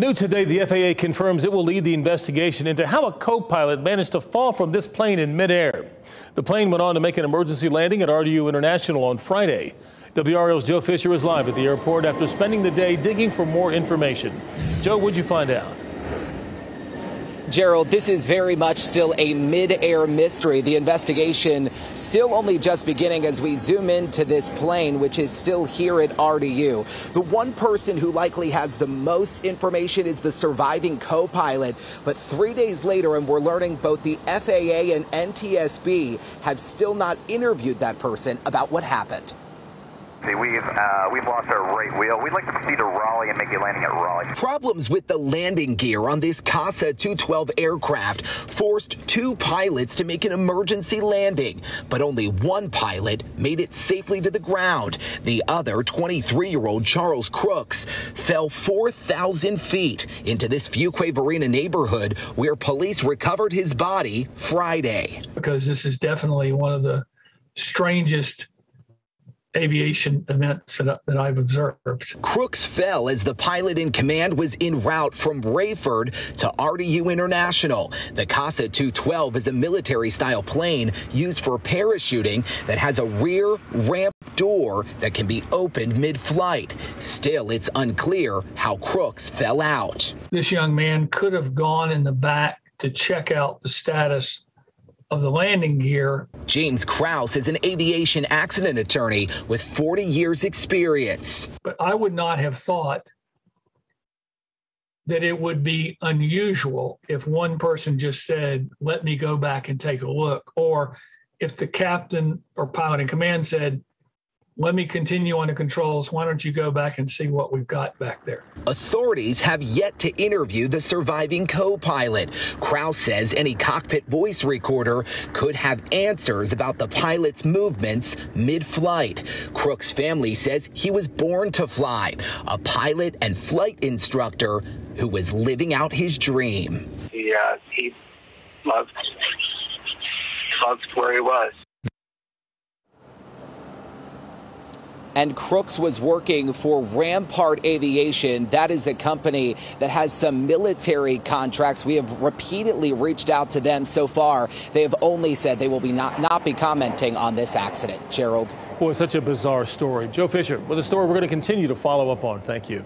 New today, the FAA confirms it will lead the investigation into how a co pilot managed to fall from this plane in midair. The plane went on to make an emergency landing at RDU International on Friday. WRAL's Joe Fisher is live at the airport after spending the day digging for more information. Joe, what'd you find out? Gerald, this is very much still a mid-air mystery. The investigation still only just beginning as we zoom into this plane, which is still here at RDU. The one person who likely has the most information is the surviving co-pilot. But three days later, and we're learning both the FAA and NTSB have still not interviewed that person about what happened. We've uh, we've lost our right wheel. We'd like to proceed to Raleigh and make a landing at Raleigh. Problems with the landing gear on this CASA 212 aircraft forced two pilots to make an emergency landing, but only one pilot made it safely to the ground. The other, 23-year-old Charles Crooks, fell 4,000 feet into this Fuquay-Varina neighborhood where police recovered his body Friday. Because this is definitely one of the strangest aviation events that, that I've observed. Crooks fell as the pilot in command was en route from Raeford to RDU International. The CASA 212 is a military style plane used for parachuting that has a rear ramp door that can be opened mid flight. Still, it's unclear how Crooks fell out. This young man could have gone in the back to check out the status of the landing gear. James Kraus is an aviation accident attorney with 40 years experience. But I would not have thought that it would be unusual if one person just said, let me go back and take a look. Or if the captain or pilot in command said, let me continue on the controls. Why don't you go back and see what we've got back there? Authorities have yet to interview the surviving co pilot. Kraus says any cockpit voice recorder could have answers about the pilot's movements mid flight. Crook's family says he was born to fly, a pilot and flight instructor who was living out his dream. He, uh, he loved, loved where he was. And Crooks was working for Rampart Aviation. That is a company that has some military contracts. We have repeatedly reached out to them so far. They have only said they will be not, not be commenting on this accident. Gerald. Boy, such a bizarre story. Joe Fisher with a story we're going to continue to follow up on. Thank you.